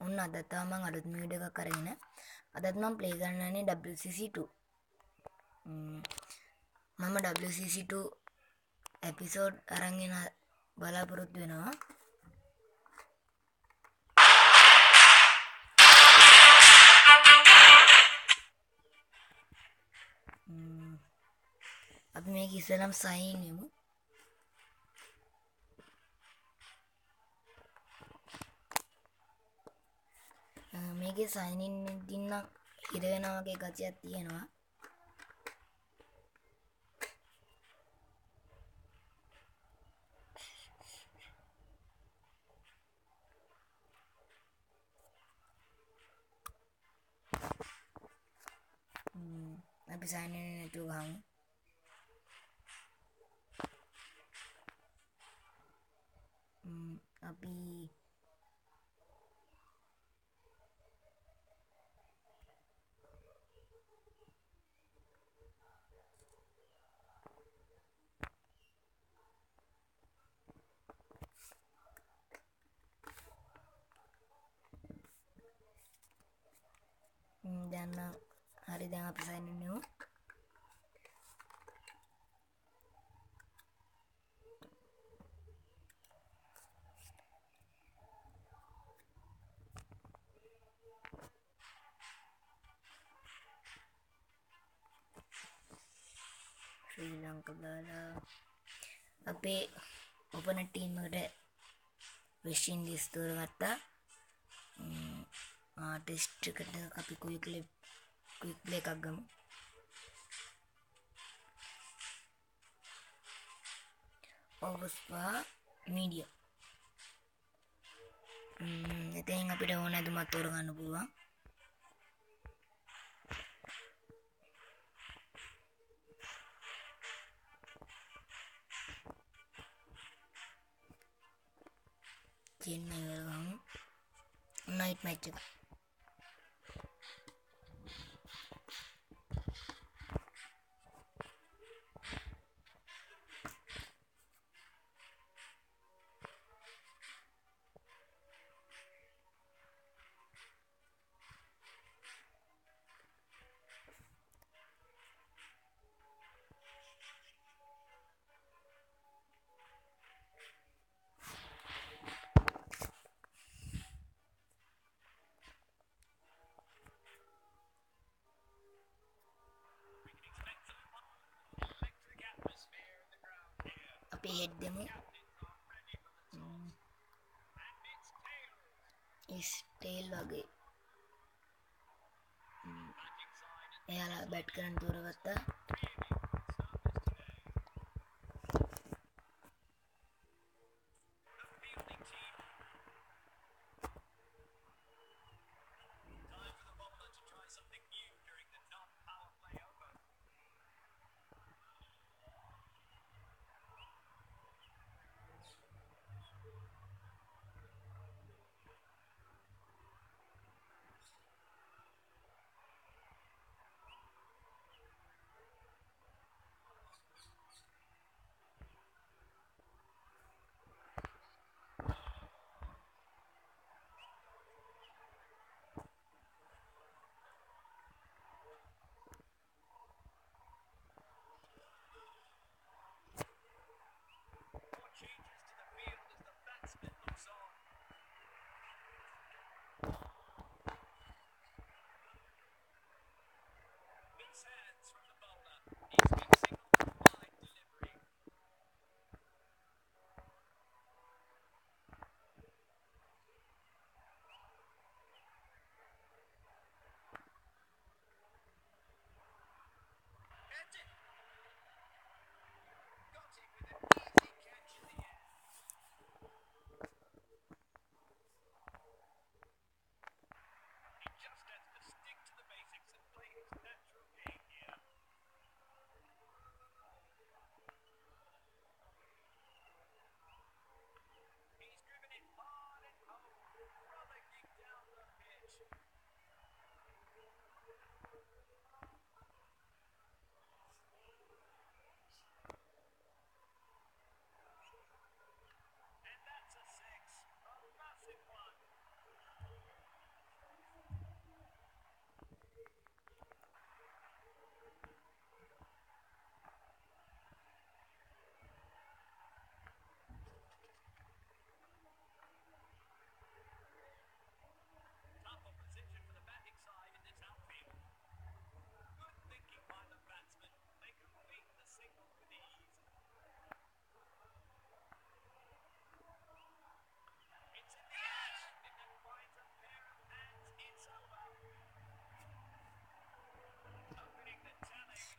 ඔන්න අදත්තාම අලුත්ම විඩ එකක් කරගෙන අදත්මම් ප්ලේගන්නනේ WCC2 මම. WCC2 ඇපිසෝඩ් අරගෙන බලාපොරොත්තු වෙනවා. අපි මේ ඉස්සලම් සයින් යමු. මේකේ සයිනින් දින්නම් හිරවෙනවා වගේ ගතියක් තියෙනවා. අපි සයින් වෙන්නේ නැතුව ගහමු. අපි යන්න හරි දැන් අපි සයින් ඉන් නෙමු ශ්‍රී ලංක බාලා. අපේ ඔපන ටීමකට වෙස්ටින්ඩිස් දුවර ගත්තා. තෝරගත්තා ටෙස්ට්කට අපි කුයි කලිප් කුයික් ප්ලේ එකක් ගමු. ඔගස් පහ මීඩිය එතෙන් අපිට ඕන ඇතුමත් තෝරගන්න පුළුවන්. කියන්න ඉවරගමු නයිට් මැච් එක. අපි හෙඩ් දෙමු ස්ටේල් වගේ. එයාලා බැට් කරන්න තෝරගත්තා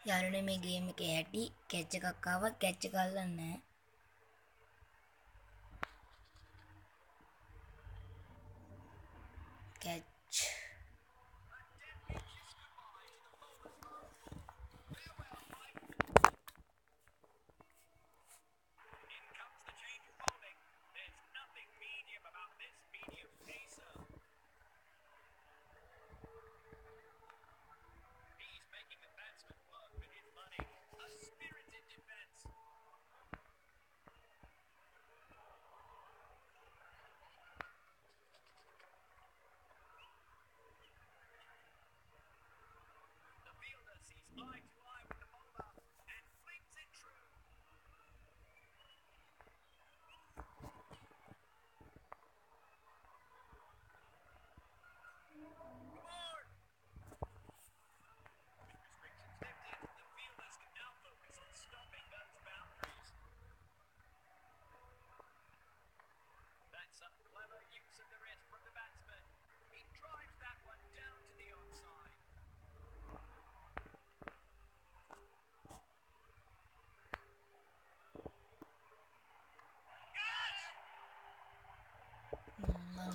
යාළුවනේ මේ ගේම් එකේ හැටි කැච් එකක් ආවත් කැච් එක අල්ලන්නේ නැහැ.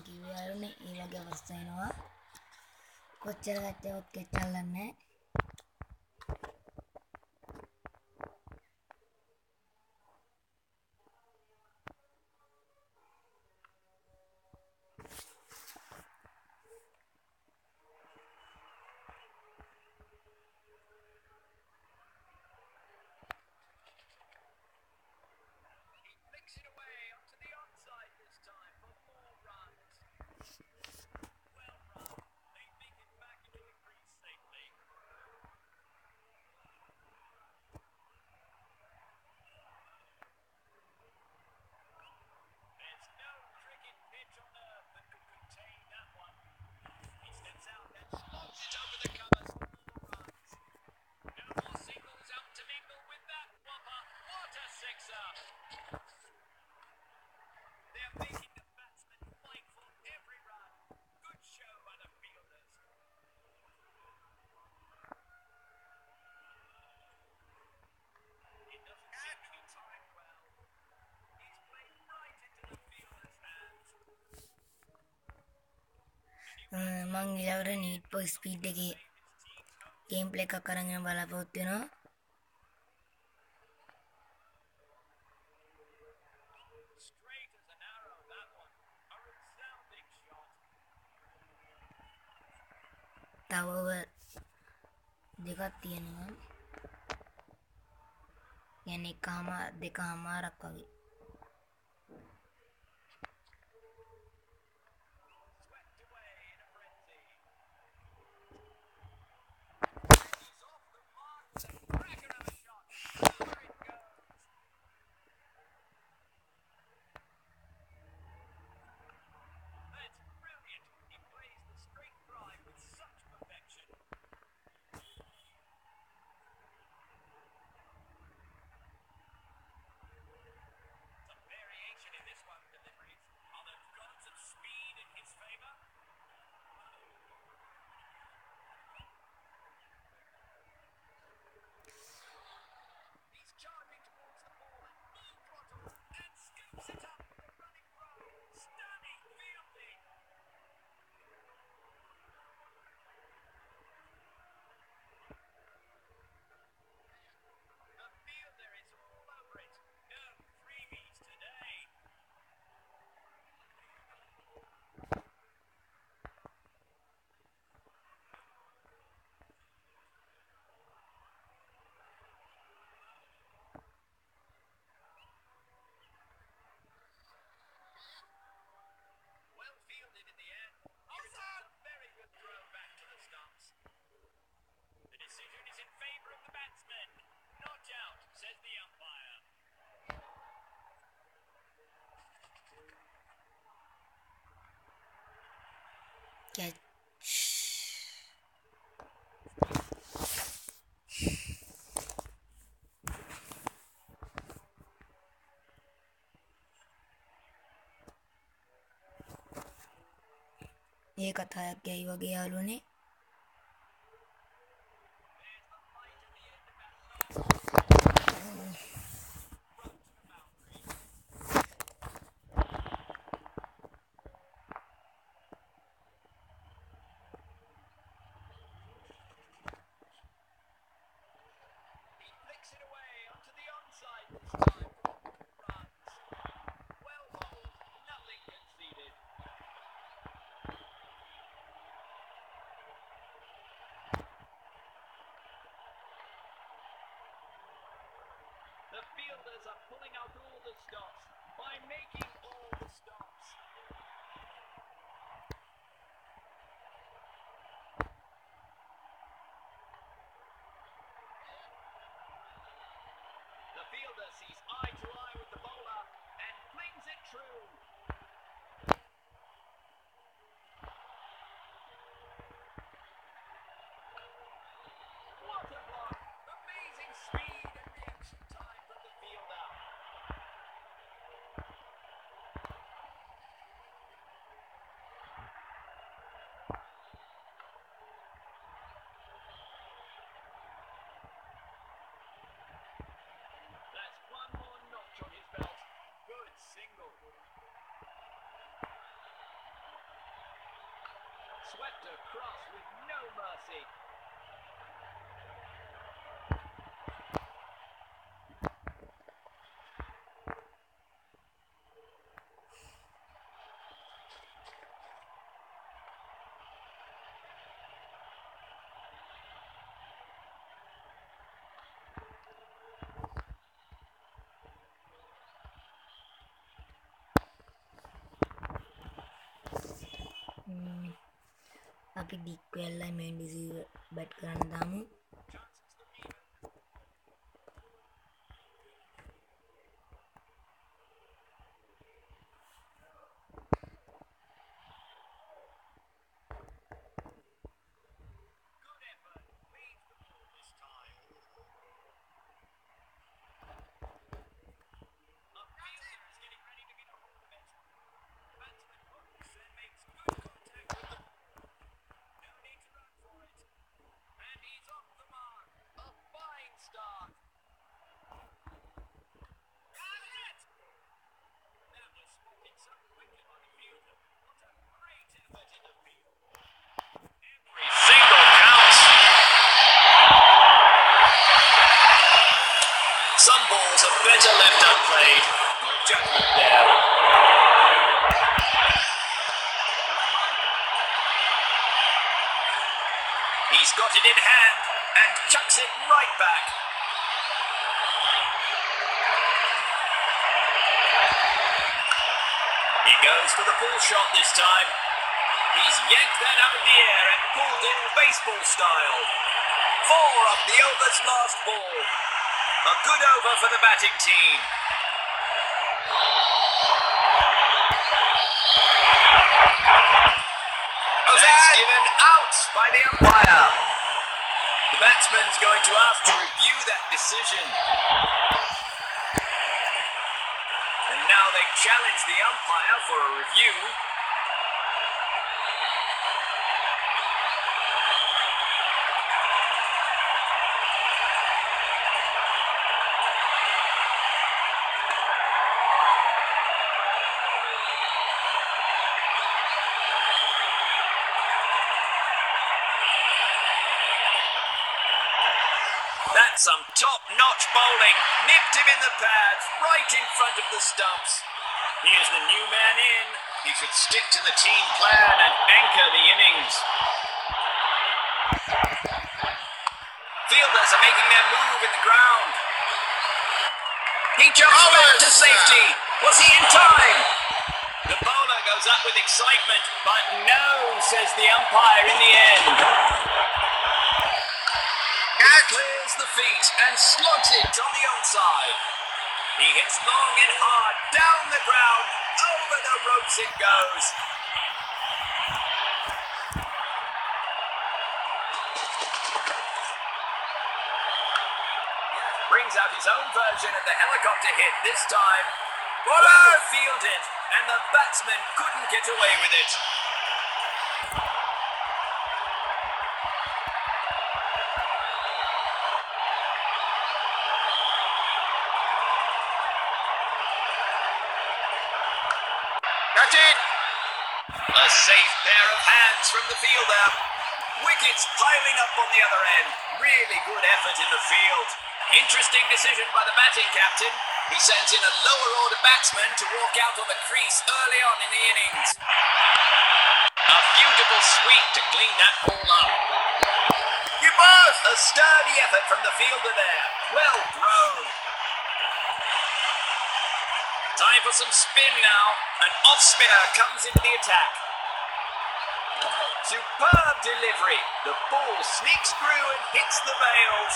කිව්වානේ ඒ වගේ අවස්ථා එනවා කොච්චර ගත්තවත් කෙච්චල්ලන්නේ ಮಂಗ್ నీట్ పోయి స్పీడ్కి ಗೇಮ್ ಪ್ಲೇ ಹಾಕೋರಂಗೆ ಬಲ ಹೋಗ್ತೀನೋ ටවර් දෙකක් තියෙනවා. يعني එකහම දෙකහමාරක් වගේ. Gel. कथा अथायक गई वगैरह ने the fielders are pulling out all the stops by making all the stops. The fielder sees eye to eye with the bowler and flings it true. What a block! Amazing speed and reaction time from the fielder. That's one more notch on his belt. Good single. Swept across with no mercy. අපි ඩික්වෙල්ල මෙන් ඩිසි bat කරන්නදාමු He's got it in hand and chucks it right back. He goes for the full shot this time. He's yanked that out of the air and pulled it baseball style. Four off the over's last ball. A good over for the batting team. That's given out by the umpire. The batsman's going to have to review that decision. And now they challenge the umpire for a review. That's some top-notch bowling. Nipped him in the pads, right in front of the stumps. Here's the new man in. He should stick to the team plan and anchor the innings. Fielders are making their move in the ground. He jumps back to safety. Was he in time? The bowler goes up with excitement, but no, says the umpire in the end. Feet and slugs it on the onside. He hits long and hard down the ground. Over the ropes it goes. Brings out his own version of the helicopter hit this time. Well fielded, and the batsman couldn't get away with it. That's it. A safe pair of hands from the fielder. Wickets piling up on the other end. Really good effort in the field. Interesting decision by the batting captain. He sends in a lower order batsman to walk out on the crease early on in the innings. A beautiful sweep to clean that ball up. You both! A sturdy effort from the fielder there. Well thrown. Time for some spin now. An off spinner comes into the attack. Superb delivery. The ball sneaks through and hits the bails.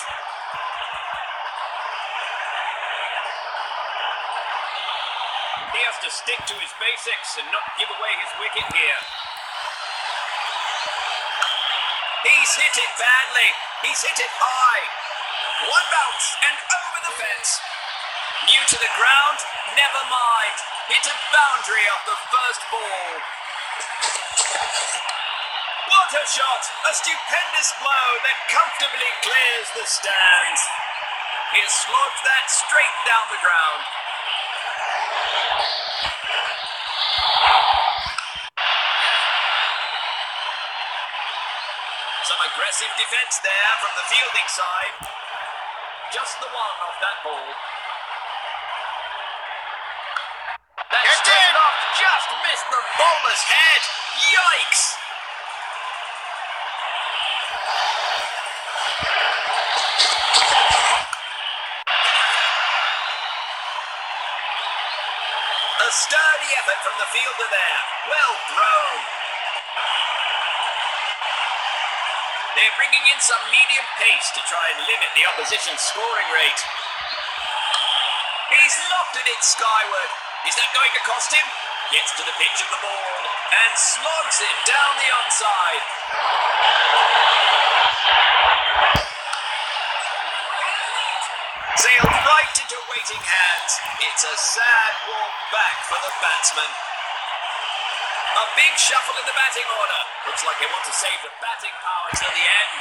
He has to stick to his basics and not give away his wicket here. He's hit it badly. He's hit it high. One bounce and over the fence. New to the ground, never mind. Hit a boundary off the first ball. A shot! A stupendous blow that comfortably clears the stands. He has slogged that straight down the ground. Some aggressive defence there from the fielding side. Just the one off that ball. That It's straight off just missed the bowler's head. Yikes! A from the field fielder there. Well thrown. They're bringing in some medium pace to try and limit the opposition's scoring rate. He's lofted it skyward. Is that going to cost him? Gets to the pitch of the ball and slogs it down the onside. Sailed into waiting hands. It's a sad walk back for the batsman. A big shuffle in the batting order. Looks like they want to save the batting power till the end.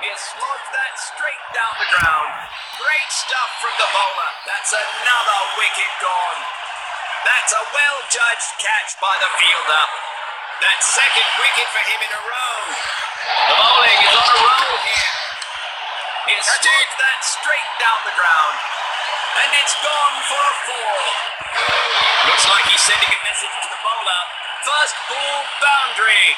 He has slogged that straight down the ground. Great stuff from the bowler. That's another wicket gone. That's a well judged catch by the fielder. That second wicket for him in a row. The bowling is on a roll here. He has slogged that straight down the ground. And it's gone for a four. Looks like he's sending a message to the bowler. First ball boundary.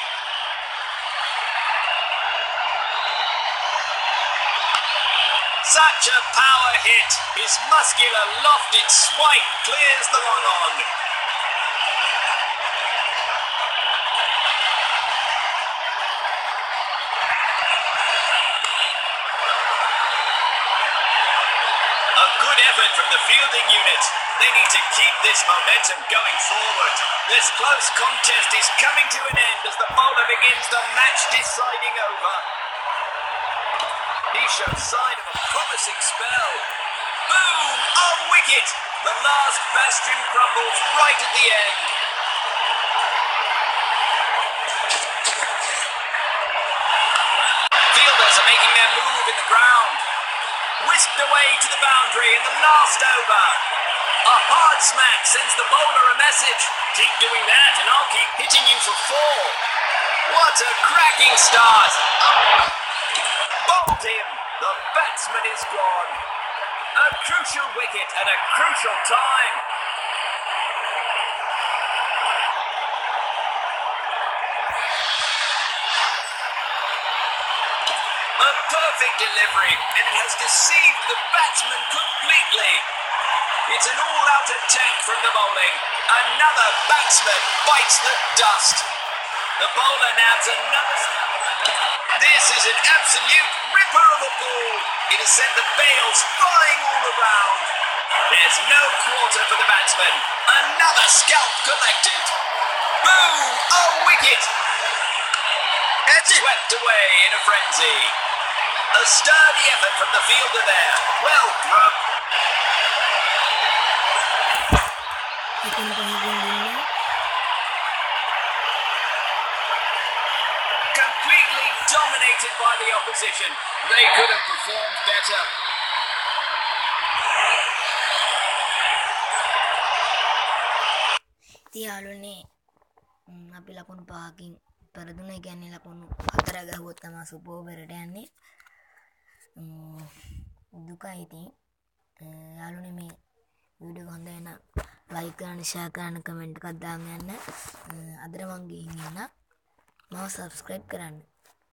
Such a power hit. His muscular lofted swipe clears the one on. A good effort from the fielding unit. They need to keep this momentum going forward. This close contest is coming to an end as the bowler begins the match deciding over. He shows sign of a promising spell. Boom! A wicket! The last bastion crumbles right at the end. Fielders are making their move in the ground. Whisked away to the boundary in the last over. A hard smack sends the bowler a message. Keep doing that and I'll keep hitting you for four. What a cracking start. Bowled him. The batsman is gone. A crucial wicket at a crucial time. Perfect delivery, and it has deceived the batsman completely. It's an all-out attack from the bowling. Another batsman bites the dust. The bowler nabs another. This is an absolute ripper of a ball. It has sent the bails flying all around. There's no quarter for the batsman. Another scalp collected. Boom! A wicket. Swept away in a frenzy. A sturdy effort from the fielder there. Well thrown. Second position winner. Completely dominated by the opposition. They could have performed better. ඉතින් යාළුවනේ ම්, අපි ලකුණු පහකින් පෙරදුන කියන්නේ ලකුණු හතර ගහුවොත් තමා සුපෝබරට යන්නේ ම්, දුකයි ඉතින් යාළුන මේ විඩියෝ හොඳ එන ලයි කරන්න ෂයා කරන්න කමෙන්ට් එකක් දාන්න යන්න. අදර මංගේ ඉන්න මාව සබස්ක්‍රයිබ් කරන්න.